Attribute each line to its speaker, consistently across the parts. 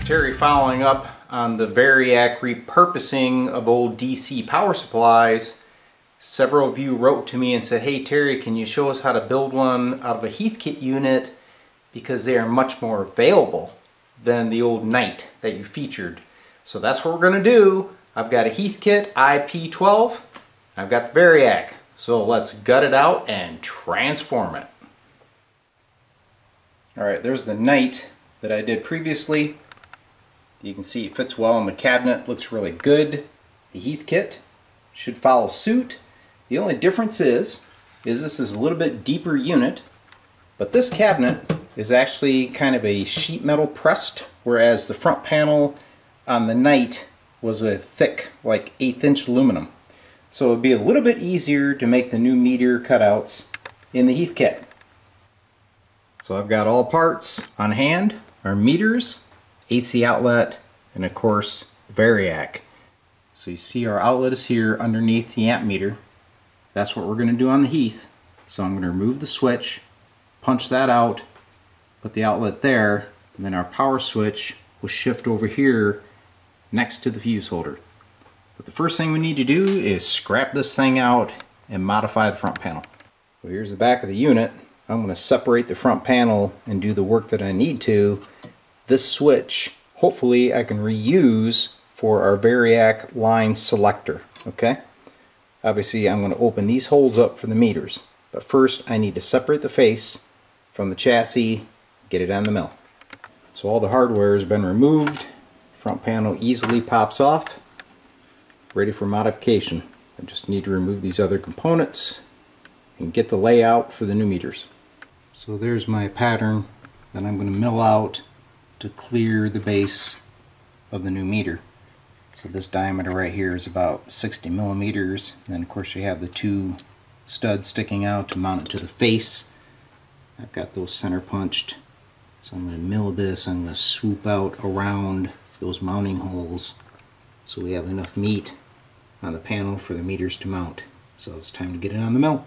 Speaker 1: Terry following up on the Variac repurposing of old DC power supplies. Several of you wrote to me and said, hey Terry, can you show us how to build one out of a Heathkit unit because they are much more available than the old Knight that you featured. So that's what we're going to do. I've got a Heathkit IP12. I've got the Variac. So let's gut it out and transform it. Alright, there's the Knight that I did previously. You can see it fits well in the cabinet, looks really good. The Heath kit should follow suit. The only difference is, is this is a little bit deeper unit, but this cabinet is actually kind of a sheet metal pressed, whereas the front panel on the Knight was a thick, like eighth inch aluminum. So it would be a little bit easier to make the new meter cutouts in the Heath kit. So I've got all parts on hand, our meters, AC outlet, and of course, Variac. So you see our outlet is here underneath the amp meter. That's what we're going to do on the Heath. So I'm going to remove the switch, punch that out, put the outlet there, and then our power switch will shift over here next to the fuse holder. But the first thing we need to do is scrap this thing out and modify the front panel. So here's the back of the unit. I'm going to separate the front panel and do the work that I need to. This switch, hopefully I can reuse for our Variac line selector, okay? Obviously I'm going to open these holes up for the meters. But first I need to separate the face from the chassis, get it on the mill. So all the hardware has been removed. Front panel easily pops off. Ready for modification. I just need to remove these other components and get the layout for the new meters. So there's my pattern that I'm going to mill out to clear the base of the new meter. So this diameter right here is about 60 millimeters. And then of course you have the two studs sticking out to mount it to the face. I've got those center punched. So I'm going to mill this. I'm going to swoop out around those mounting holes so we have enough meat on the panel for the meters to mount. So it's time to get it on the mill.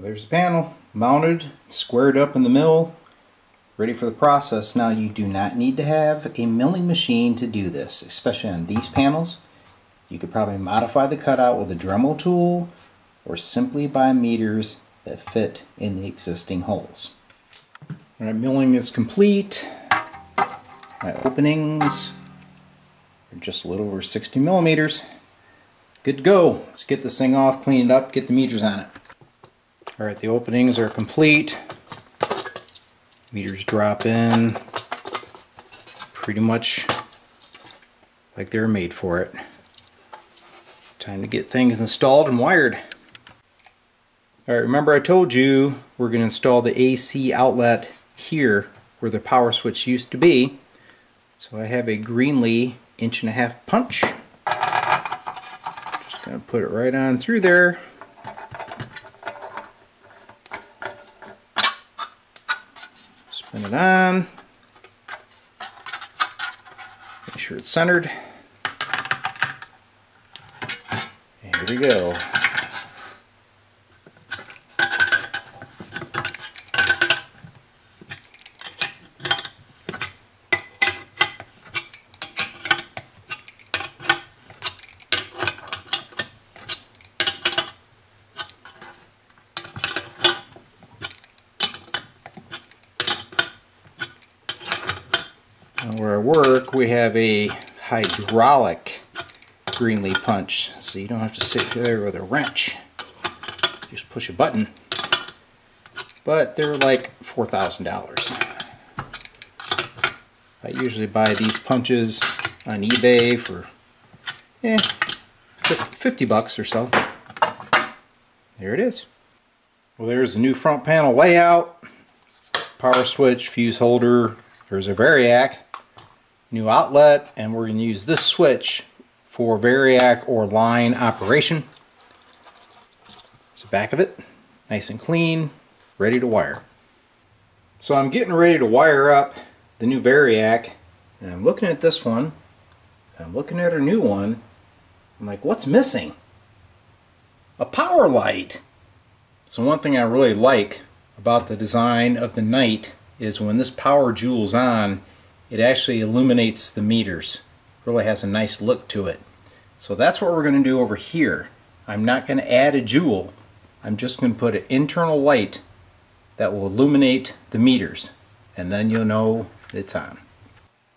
Speaker 1: There's the panel mounted, squared up in the mill, ready for the process. Now you do not need to have a milling machine to do this, especially on these panels. You could probably modify the cutout with a Dremel tool or simply buy meters that fit in the existing holes. Alright, milling is complete. My openings are just a little over 60 millimeters. Good to go. Let's get this thing off, clean it up, get the meters on it. Alright, the openings are complete. Meters drop in pretty much like they're made for it. Time to get things installed and wired. Alright, remember I told you we're going to install the AC outlet here where the power switch used to be. So I have a Greenlee inch and a half punch. Just going to put it right on through there. Spin it on. Make sure it's centered. And here we go. Where I work, we have a hydraulic Greenlee punch, so you don't have to sit there with a wrench. Just push a button. But they're like $4,000. I usually buy these punches on eBay for eh, 50 bucks or so. There it is. Well, there's the new front panel layout. Power switch, fuse holder. There's a Variac new outlet and we're going to use this switch for variac or line operation. So back of it, nice and clean, ready to wire. So I'm getting ready to wire up the new variac and I'm looking at this one, I'm looking at a new one, I'm like what's missing? A power light! So one thing I really like about the design of the Knight is when this power jewel's on it actually illuminates the meters. Really has a nice look to it. So that's what we're going to do over here. I'm not going to add a jewel. I'm just going to put an internal light that will illuminate the meters and then you'll know it's on.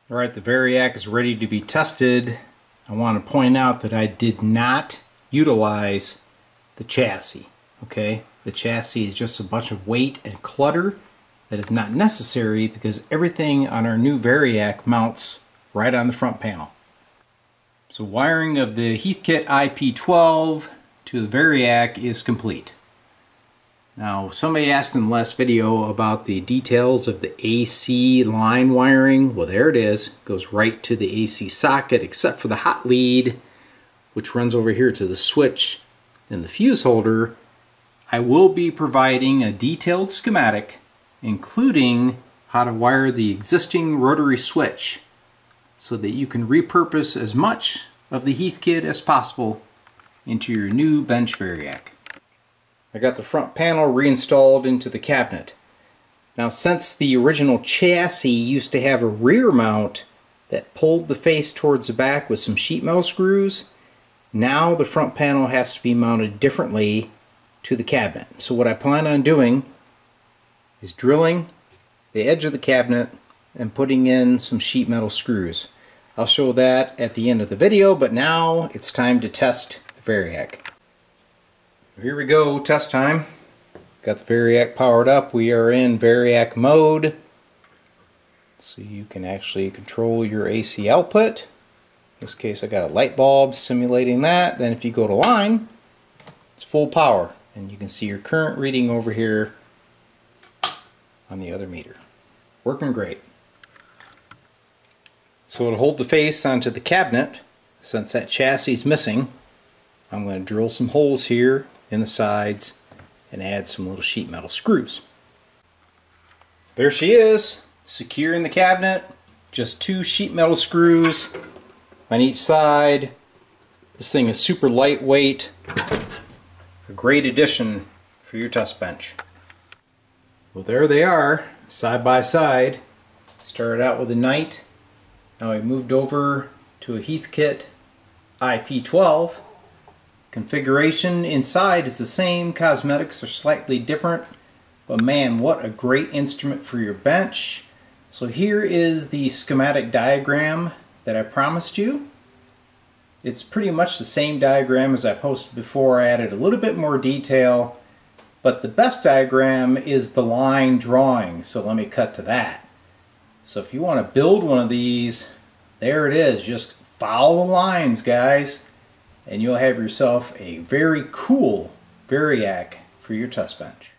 Speaker 1: Alright, the Variac is ready to be tested. I want to point out that I did not utilize the chassis. Okay, the chassis is just a bunch of weight and clutter that is not necessary because everything on our new Variac mounts right on the front panel. So wiring of the Heathkit IP12 to the Variac is complete. Now somebody asked in the last video about the details of the AC line wiring. Well there it is. It goes right to the AC socket except for the hot lead which runs over here to the switch and the fuse holder. I will be providing a detailed schematic including how to wire the existing rotary switch so that you can repurpose as much of the Heathkit as possible into your new bench Variac. I got the front panel reinstalled into the cabinet. Now since the original chassis used to have a rear mount that pulled the face towards the back with some sheet metal screws, now the front panel has to be mounted differently to the cabinet. So what I plan on doing is drilling the edge of the cabinet and putting in some sheet metal screws. I'll show that at the end of the video, but now it's time to test the Variac. Here we go, test time. Got the Variac powered up. We are in Variac mode. So you can actually control your AC output. In this case I got a light bulb simulating that. Then if you go to line, it's full power. And you can see your current reading over here on the other meter. Working great. So to hold the face onto the cabinet, since that chassis is missing, I'm going to drill some holes here in the sides and add some little sheet metal screws. There she is, secure in the cabinet. Just two sheet metal screws on each side. This thing is super lightweight. A great addition for your test bench. Well, there they are, side by side. Started out with a Knight. Now I moved over to a Heathkit IP12. Configuration inside is the same, cosmetics are slightly different, but man, what a great instrument for your bench. So here is the schematic diagram that I promised you. It's pretty much the same diagram as I posted before. I added a little bit more detail but the best diagram is the line drawing, so let me cut to that. So if you want to build one of these, there it is. Just follow the lines, guys, and you'll have yourself a very cool Variac for your test bench.